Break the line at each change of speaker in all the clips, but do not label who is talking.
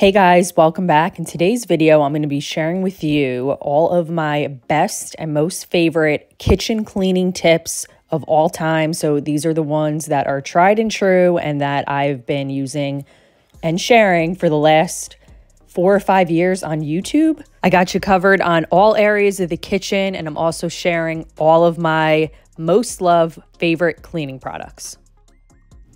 Hey guys, welcome back. In today's video, I'm going to be sharing with you all of my best and most favorite kitchen cleaning tips of all time. So these are the ones that are tried and true and that I've been using and sharing for the last four or five years on YouTube. I got you covered on all areas of the kitchen and I'm also sharing all of my most love favorite cleaning products.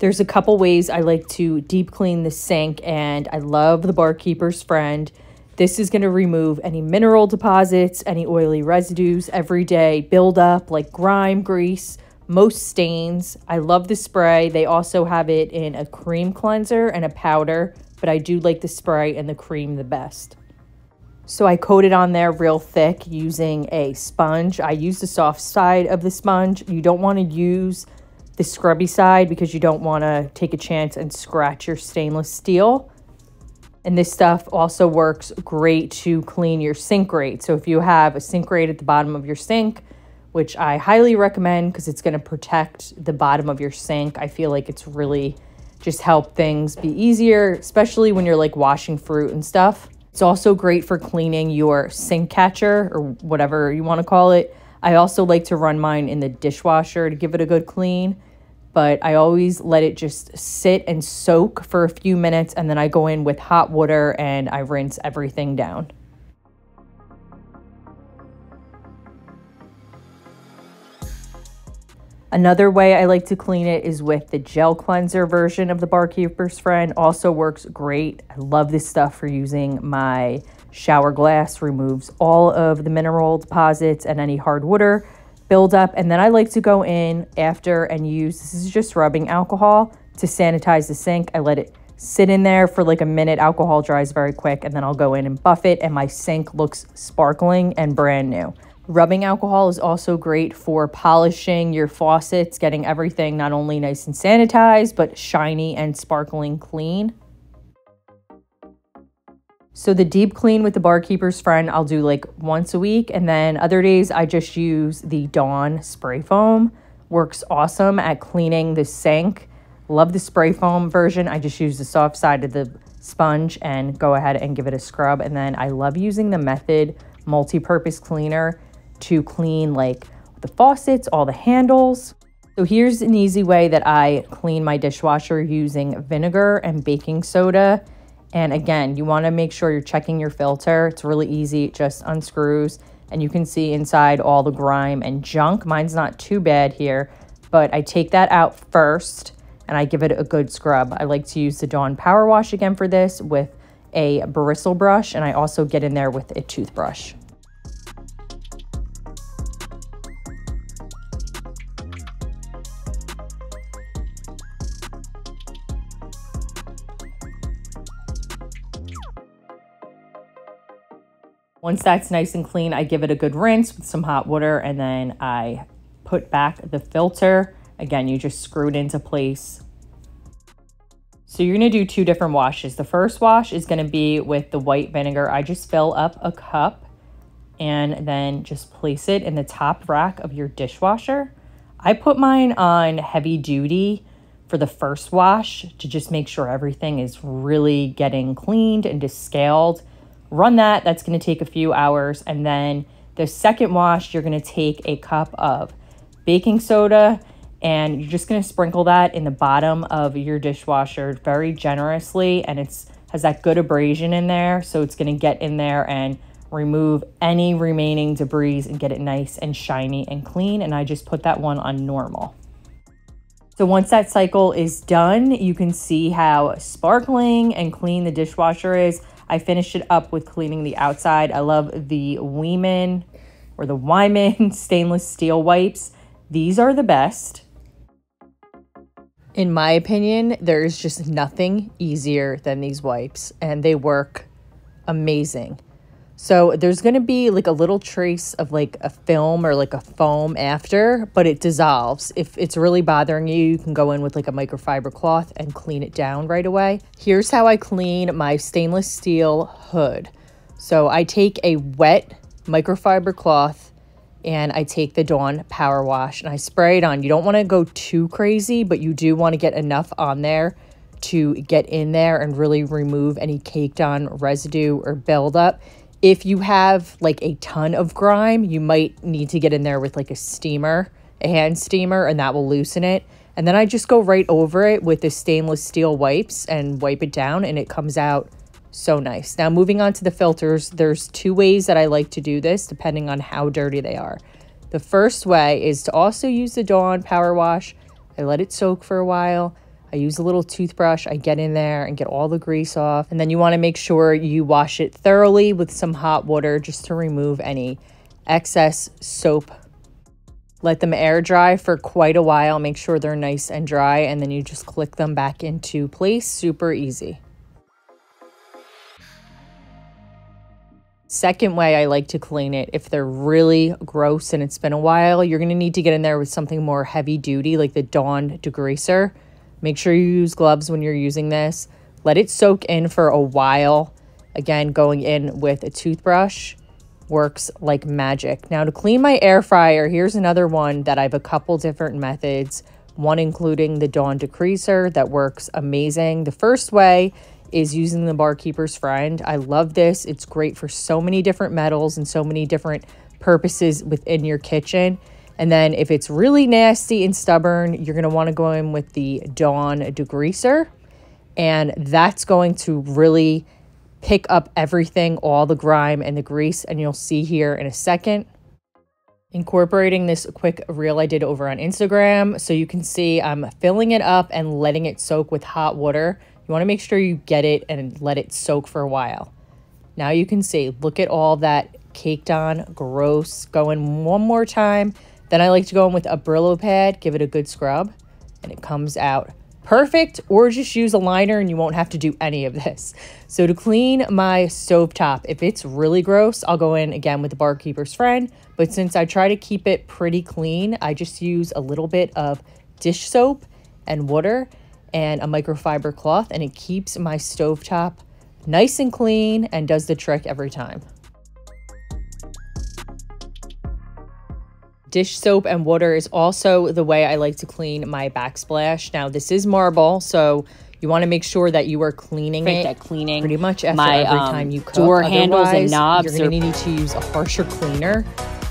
There's a couple ways I like to deep clean the sink, and I love the Barkeeper's Friend. This is going to remove any mineral deposits, any oily residues every day, buildup like grime, grease, most stains. I love the spray. They also have it in a cream cleanser and a powder, but I do like the spray and the cream the best. So I coat it on there real thick using a sponge. I use the soft side of the sponge. You don't want to use the scrubby side because you don't want to take a chance and scratch your stainless steel. And this stuff also works great to clean your sink grate. So if you have a sink grate at the bottom of your sink, which I highly recommend because it's going to protect the bottom of your sink, I feel like it's really just help things be easier, especially when you're like washing fruit and stuff. It's also great for cleaning your sink catcher or whatever you want to call it. I also like to run mine in the dishwasher to give it a good clean but I always let it just sit and soak for a few minutes and then I go in with hot water and I rinse everything down. Another way I like to clean it is with the gel cleanser version of the Barkeeper's Friend. Also works great. I love this stuff for using my shower glass. Removes all of the mineral deposits and any hard water build up. And then I like to go in after and use, this is just rubbing alcohol to sanitize the sink. I let it sit in there for like a minute. Alcohol dries very quick. And then I'll go in and buff it. And my sink looks sparkling and brand new. Rubbing alcohol is also great for polishing your faucets, getting everything not only nice and sanitized, but shiny and sparkling clean. So the deep clean with the barkeeper's friend, I'll do like once a week. And then other days I just use the Dawn spray foam. Works awesome at cleaning the sink. Love the spray foam version. I just use the soft side of the sponge and go ahead and give it a scrub. And then I love using the Method multi-purpose cleaner to clean like the faucets, all the handles. So here's an easy way that I clean my dishwasher using vinegar and baking soda and again, you want to make sure you're checking your filter. It's really easy, it just unscrews and you can see inside all the grime and junk. Mine's not too bad here, but I take that out first and I give it a good scrub. I like to use the Dawn Power Wash again for this with a bristle brush and I also get in there with a toothbrush. Once that's nice and clean, I give it a good rinse with some hot water and then I put back the filter. Again, you just screw it into place. So you're gonna do two different washes. The first wash is gonna be with the white vinegar. I just fill up a cup and then just place it in the top rack of your dishwasher. I put mine on heavy duty for the first wash to just make sure everything is really getting cleaned and just scaled Run that, that's going to take a few hours. And then the second wash, you're going to take a cup of baking soda and you're just going to sprinkle that in the bottom of your dishwasher very generously. And it's has that good abrasion in there. So it's going to get in there and remove any remaining debris and get it nice and shiny and clean. And I just put that one on normal. So once that cycle is done, you can see how sparkling and clean the dishwasher is. I finished it up with cleaning the outside. I love the Weiman or the Wyman stainless steel wipes. These are the best. In my opinion, there's just nothing easier than these wipes, and they work amazing. So there's going to be like a little trace of like a film or like a foam after, but it dissolves. If it's really bothering you, you can go in with like a microfiber cloth and clean it down right away. Here's how I clean my stainless steel hood. So I take a wet microfiber cloth and I take the Dawn Power Wash and I spray it on. You don't want to go too crazy, but you do want to get enough on there to get in there and really remove any caked on residue or buildup. If you have like a ton of grime, you might need to get in there with like a steamer, a hand steamer, and that will loosen it. And then I just go right over it with the stainless steel wipes and wipe it down and it comes out so nice. Now moving on to the filters, there's two ways that I like to do this depending on how dirty they are. The first way is to also use the Dawn Power Wash. I let it soak for a while. I use a little toothbrush. I get in there and get all the grease off. And then you want to make sure you wash it thoroughly with some hot water just to remove any excess soap. Let them air dry for quite a while. Make sure they're nice and dry. And then you just click them back into place. Super easy. Second way I like to clean it, if they're really gross and it's been a while, you're going to need to get in there with something more heavy duty like the Dawn degreaser. Make sure you use gloves when you're using this. Let it soak in for a while. Again, going in with a toothbrush works like magic. Now to clean my air fryer, here's another one that I have a couple different methods, one including the Dawn degreaser that works amazing. The first way is using the barkeeper's friend. I love this. It's great for so many different metals and so many different purposes within your kitchen. And then if it's really nasty and stubborn, you're going to want to go in with the Dawn degreaser. And that's going to really pick up everything, all the grime and the grease. And you'll see here in a second. Incorporating this quick reel I did over on Instagram. So you can see I'm filling it up and letting it soak with hot water. You want to make sure you get it and let it soak for a while. Now you can see, look at all that caked on, gross. Going one more time. Then I like to go in with a Brillo pad, give it a good scrub, and it comes out perfect. Or just use a liner and you won't have to do any of this. So to clean my stove top, if it's really gross, I'll go in again with the barkeeper's friend. But since I try to keep it pretty clean, I just use a little bit of dish soap and water and a microfiber cloth and it keeps my stovetop nice and clean and does the trick every time. Dish soap and water is also the way I like to clean my backsplash. Now this is marble, so you want to make sure that you are cleaning it
that cleaning
pretty much after my, every um, time you cook.
Door handles and knobs.
You're going to need to use a harsher cleaner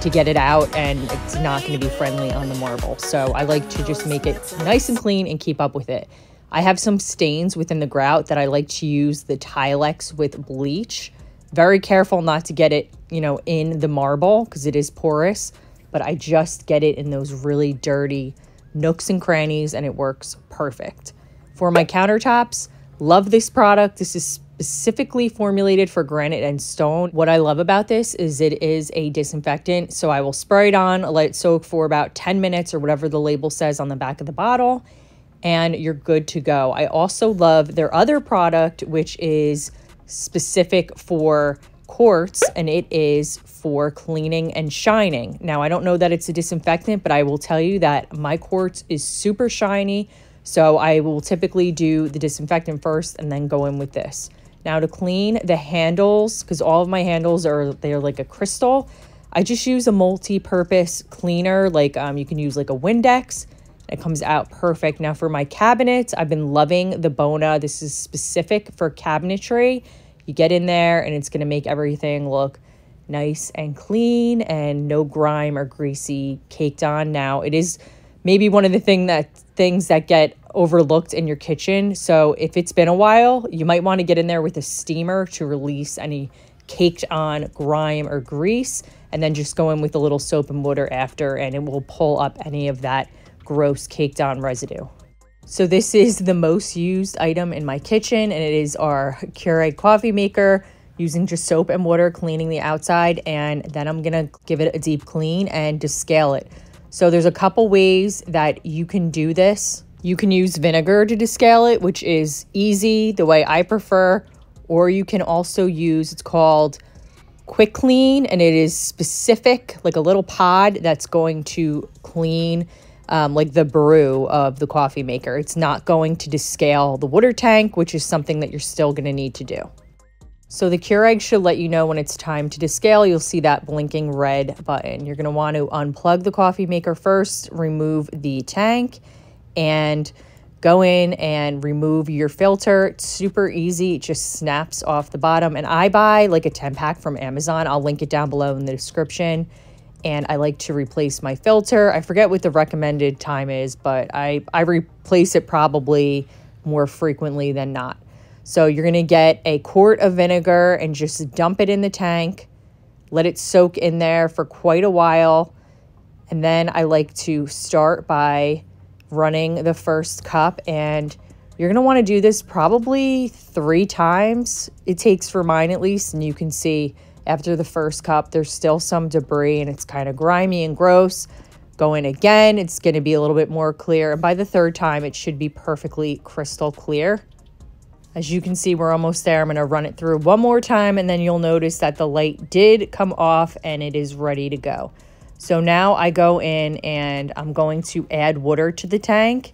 to get it out and it's not going to be friendly on the marble. So I like to just make it nice and clean and keep up with it. I have some stains within the grout that I like to use the Tilex with bleach. Very careful not to get it, you know, in the marble because it is porous, but I just get it in those really dirty nooks and crannies and it works perfect. For my countertops, love this product. This is specifically formulated for granite and stone. What I love about this is it is a disinfectant. So I will spray it on, let it soak for about 10 minutes or whatever the label says on the back of the bottle, and you're good to go. I also love their other product, which is specific for quartz and it is for cleaning and shining. Now, I don't know that it's a disinfectant, but I will tell you that my quartz is super shiny. So I will typically do the disinfectant first and then go in with this. Now to clean the handles, because all of my handles are, they're like a crystal, I just use a multi-purpose cleaner. Like um, you can use like a Windex. It comes out perfect. Now for my cabinets, I've been loving the Bona. This is specific for cabinetry. You get in there and it's going to make everything look nice and clean and no grime or greasy caked on. Now it is maybe one of the thing that things that get overlooked in your kitchen. So if it's been a while, you might want to get in there with a steamer to release any caked on grime or grease and then just go in with a little soap and water after and it will pull up any of that gross caked on residue. So this is the most used item in my kitchen and it is our Keurig coffee maker using just soap and water cleaning the outside and then I'm gonna give it a deep clean and to scale it. So there's a couple ways that you can do this. You can use vinegar to descale it, which is easy, the way I prefer, or you can also use, it's called Quick Clean, and it is specific, like a little pod that's going to clean um, like the brew of the coffee maker. It's not going to descale the water tank, which is something that you're still going to need to do. So the Keurig should let you know when it's time to descale. You'll see that blinking red button. You're going to want to unplug the coffee maker first, remove the tank, and go in and remove your filter. It's super easy. It just snaps off the bottom. And I buy like a 10 pack from Amazon. I'll link it down below in the description. And I like to replace my filter. I forget what the recommended time is, but I, I replace it probably more frequently than not. So you're going to get a quart of vinegar and just dump it in the tank. Let it soak in there for quite a while. And then I like to start by running the first cup and you're going to want to do this probably three times. It takes for mine at least. And you can see after the first cup, there's still some debris and it's kind of grimy and gross. Go in again, it's going to be a little bit more clear. And by the third time, it should be perfectly crystal clear. As you can see, we're almost there. I'm going to run it through one more time and then you'll notice that the light did come off and it is ready to go. So now I go in and I'm going to add water to the tank.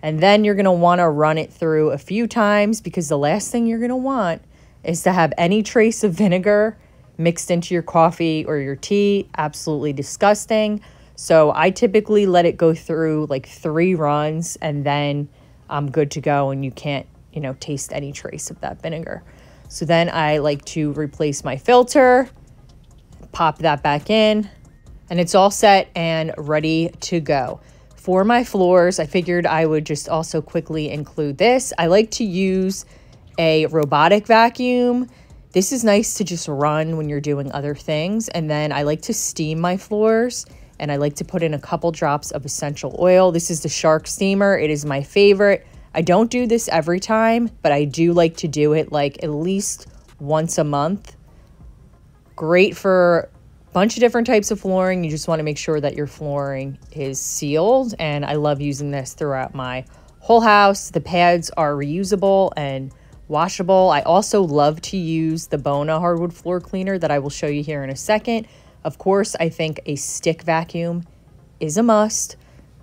And then you're going to want to run it through a few times because the last thing you're going to want is to have any trace of vinegar mixed into your coffee or your tea. Absolutely disgusting. So I typically let it go through like three runs and then I'm good to go and you can't, you know, taste any trace of that vinegar. So then I like to replace my filter, pop that back in, and it's all set and ready to go. For my floors, I figured I would just also quickly include this. I like to use a robotic vacuum. This is nice to just run when you're doing other things. And then I like to steam my floors and I like to put in a couple drops of essential oil. This is the Shark Steamer. It is my favorite. I don't do this every time, but I do like to do it like at least once a month. Great for a bunch of different types of flooring. You just want to make sure that your flooring is sealed. And I love using this throughout my whole house. The pads are reusable and washable. I also love to use the Bona hardwood floor cleaner that I will show you here in a second. Of course, I think a stick vacuum is a must.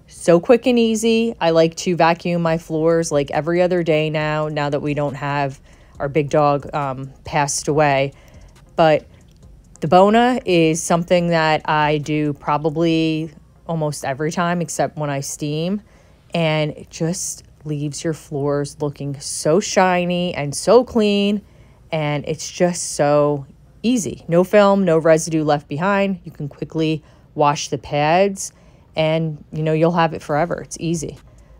So quick and easy. I like to vacuum my floors like every other day now, now that we don't have our big dog um, passed away. But the Bona is something that I do probably almost every time except when I steam. And it just leaves your floors looking so shiny and so clean. And it's just so easy. No film, no residue left behind. You can quickly wash the pads and you know you'll have it forever. It's easy.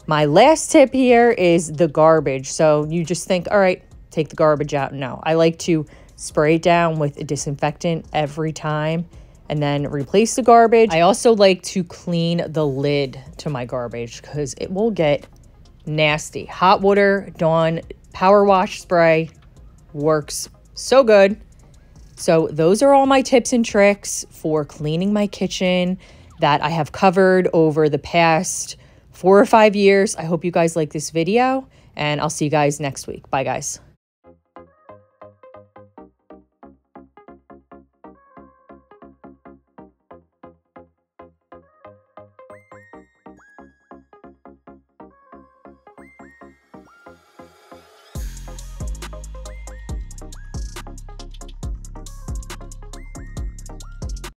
My last tip here is the garbage. So you just think, all right, take the garbage out. No, I like to spray it down with a disinfectant every time and then replace the garbage. I also like to clean the lid to my garbage because it will get nasty. Hot water, Dawn power wash spray works so good. So those are all my tips and tricks for cleaning my kitchen that I have covered over the past four or five years. I hope you guys like this video and I'll see you guys next week. Bye guys.